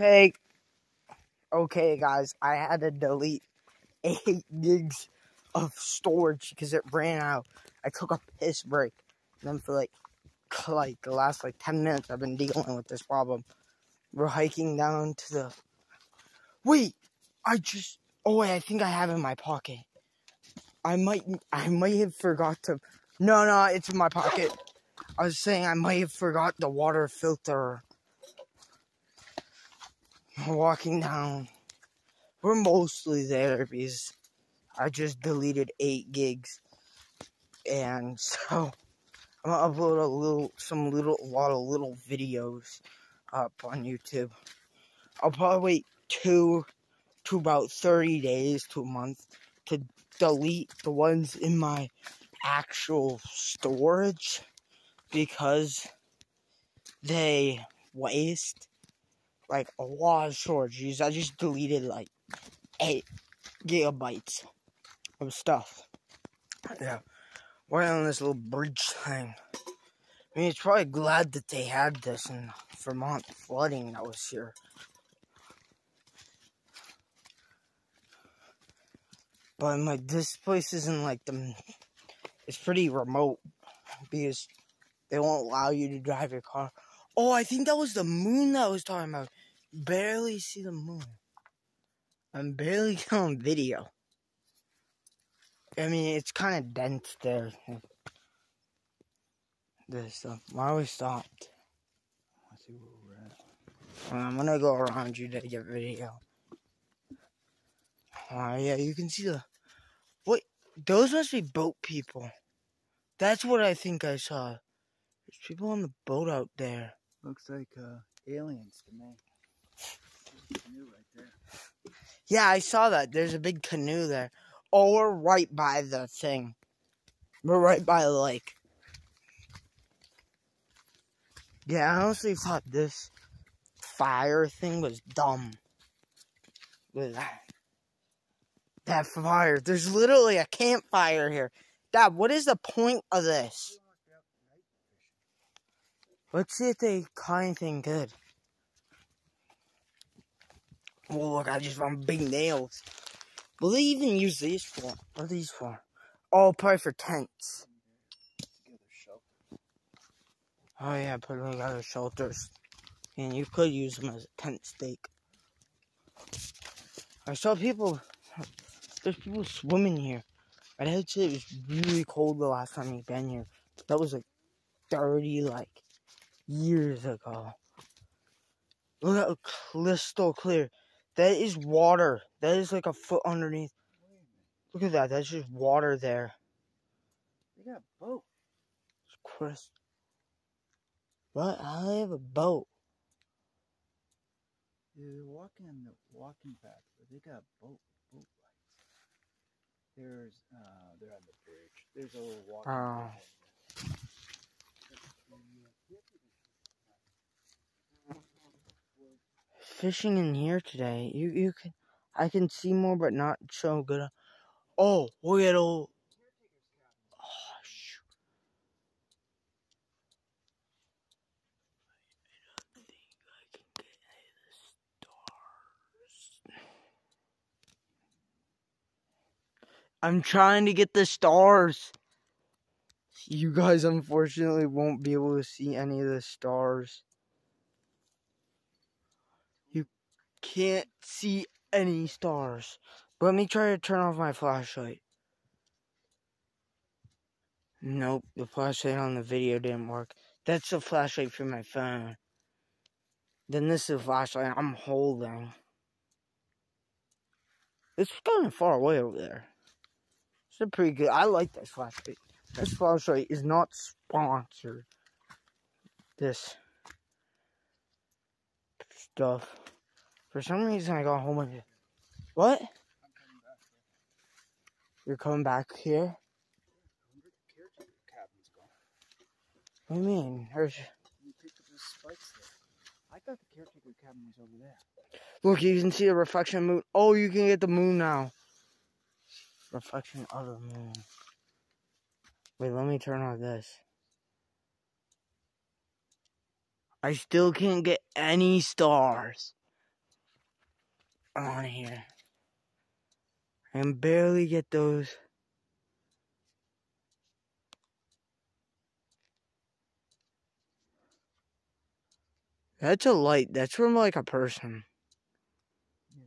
Okay, okay, guys, I had to delete eight gigs of storage because it ran out. I took a piss break, and then for like, like the last like ten minutes, I've been dealing with this problem. We're hiking down to the. Wait, I just. Oh wait, I think I have it in my pocket. I might, I might have forgot to. No, no, it's in my pocket. I was saying I might have forgot the water filter. Walking down. We're mostly there because I just deleted eight gigs, and so I'm gonna upload a little, some little, a lot of little videos up on YouTube. I'll probably wait two to about 30 days to a month to delete the ones in my actual storage because they waste like a lot of storage. I just deleted like eight gigabytes of stuff. Yeah, we're on this little bridge thing. I mean, it's probably glad that they had this in Vermont flooding that was here. But like this place isn't like the. It's pretty remote because they won't allow you to drive your car. Oh, I think that was the moon that I was talking about. Barely see the moon. I'm barely on video. I mean, it's kind of dense there. This stuff. Why are we stopped? Let's see where we're at. I'm gonna go around you to get video. Oh, yeah, you can see the. What? Those must be boat people. That's what I think I saw. There's people on the boat out there. Looks like uh, aliens to me. Right. Yeah, I saw that. There's a big canoe there. Oh, we're right by the thing. We're right by the lake. Yeah, I honestly thought this fire thing was dumb. That. That fire. There's literally a campfire here. Dad, what is the point of this? Let's see if they caught anything good. Oh, look, I just found big nails. What do they even use these for? What are these for? Oh, probably for tents. Oh, yeah, put them together shelters. And you could use them as a tent stake. I saw people, there's people swimming here. I'd have to say it was really cold the last time you've been here. That was like 30, like, years ago. Look at how crystal clear. That is water. That is like a foot underneath. Look at that. That's just water there. They got a boat. It's crystal. What? How do have a boat? They're walking in the walking path, but they got boat boat lights. There's uh they're on the bridge. There's a little walking Oh. path. Fishing in here today. You you can I can see more but not so good. Oh, look at old Oh. I'm trying to get the stars. You guys unfortunately won't be able to see any of the stars. You can't see any stars. Let me try to turn off my flashlight. Nope, the flashlight on the video didn't work. That's the flashlight for my phone. Then this is the flashlight I'm holding. It's kind of far away over there. It's a pretty good. I like this flashlight. This flashlight is not sponsored. This stuff. For some reason, I got a whole bunch of. What? You're coming back here? What do you mean? There's... I thought the caretaker cabin was over there. Look, you can see the reflection of the moon. Oh, you can get the moon now. Reflection of the moon. Wait, let me turn on this. I still can't get any stars. On here. I can barely get those. That's a light. That's from like a person. Yeah.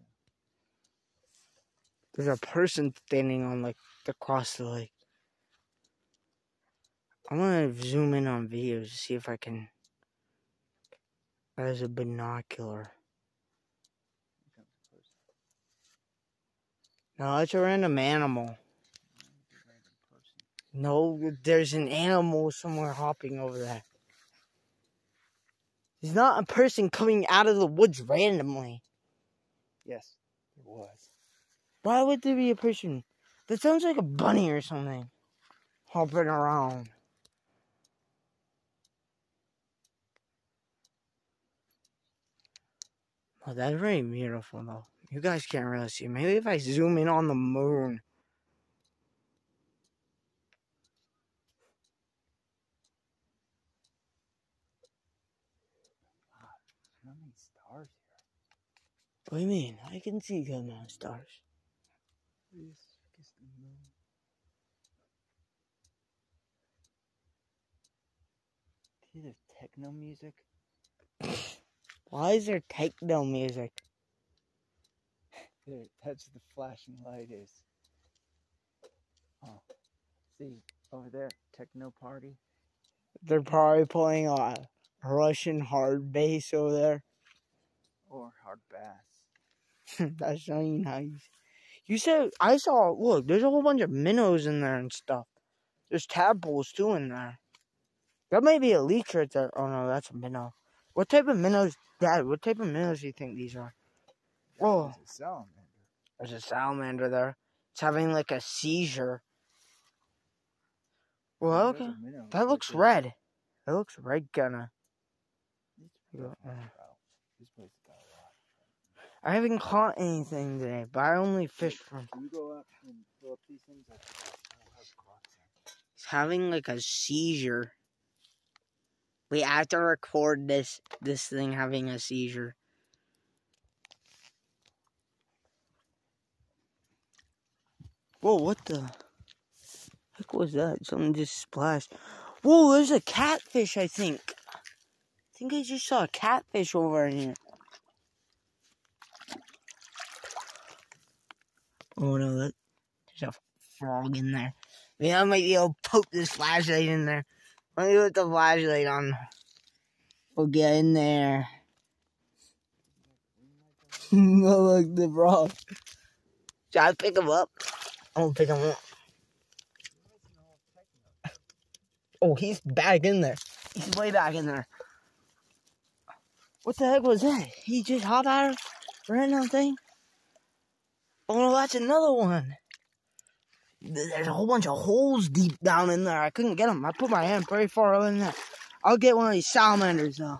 There's a person standing on like across the lake. I'm gonna zoom in on videos to see if I can. As a binocular. Here comes a person. No, it's a random animal. No, it's a random person. No, there's an animal somewhere hopping over there. There's not a person coming out of the woods randomly. Yes, it was. Why would there be a person? That sounds like a bunny or something. Hopping around. Oh, that's very beautiful though. You guys can't really see. Maybe if I zoom in on the moon. Many stars here? What do you mean? I can see good amount of stars. The there's techno music. Why is there techno music? There, that's the flashing light is. Oh, see over there, techno party. They're probably playing a Russian hard bass over there. or hard bass. That's not even how you. You said I saw. Look, there's a whole bunch of minnows in there and stuff. There's tadpoles too in there. That might be a leech right there. Oh no, that's a minnow. What type of minnows, Dad? What type of minnows do you think these are? Oh. It's a salamander. There's a salamander there. It's having like a seizure. Well, okay. That looks red. It looks red, kinda. These Yeah, are trout. This place has got a lot. I haven't caught anything today, but I only fished from. Can you go up and fill up these things? I I don't have clocks in. He's having like a seizure. We have to record this this thing having a seizure. Whoa, what the heck was that? Something just splashed. Whoa, there's a catfish, I think. I think I just saw a catfish over here. Oh no, that there's a frog in there. Maybe I might be able to poke this flashlight in there. Let me put the flashlight on. We'll get in there. look, the frog. Should I pick him up? I'm gonna pick him up. Oh, he's back in there. He's way back in there. What the heck was that? He just hopped out of a random thing? I want to watch another one. There's a whole bunch of holes deep down in there. I couldn't get them. I put my hand very far in there. I'll get one of these salamanders though.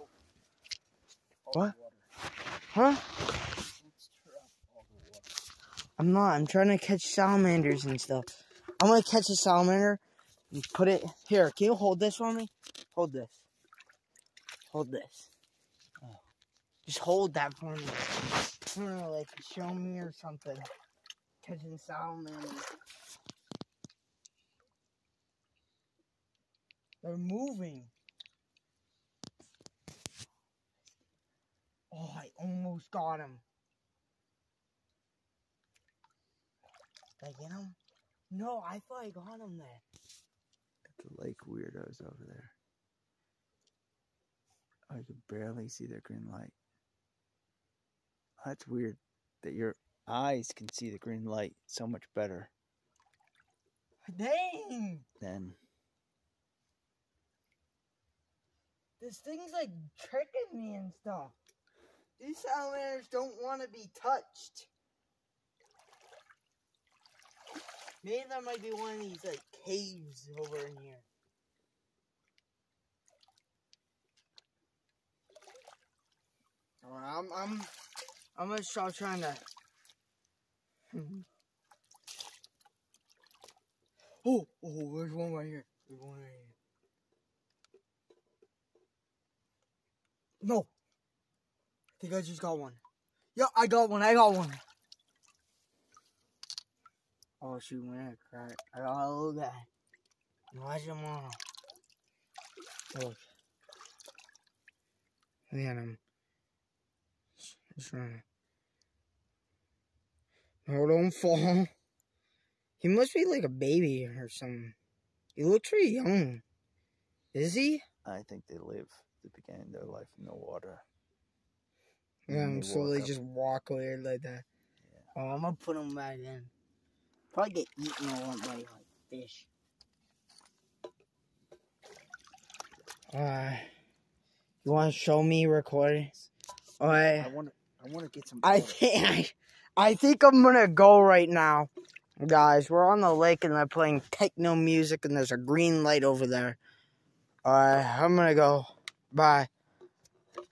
What? Huh? Let's turn off all the water. I'm not. I'm trying to catch salamanders and stuff. I'm gonna catch a salamander and put it here. Can you hold this for me? Hold this. Hold this. Oh. Just hold that for me. I don't know, like show me or something. Catching salamanders. They're moving. Oh, I almost got him. Did I get him? No, I thought I got him there. The lake weirdos over there. I can barely see their green light. That's weird that your eyes can see the green light so much better Dang! Then. This thing's like tricking me and stuff. These salamanders don't want to be touched. Maybe there might be one of these like caves over in here. Alright, I'm I'm I'm gonna start trying to. oh, oh, there's one right here. There's one right here. No. I think I just got one. Yo, I got one. I got one. Oh shoot, man! I oh, got guy. Watch him all. Look. Look at him. Just running. No, don't fall. He must be like a baby or something. He looks pretty young. Is he? I think they live the beginning of their life in the water. Yeah, And they slowly just walk weird like that. Oh, I'm gonna put him back in. Probably get eaten all by like fish. Alright. You wanna show me recording? Alright. I want to. I want to get some. I think I think I'm gonna go right now. Guys, we're on the lake and they're playing techno music and there's a green light over there. Alright, I'm gonna go. Bye.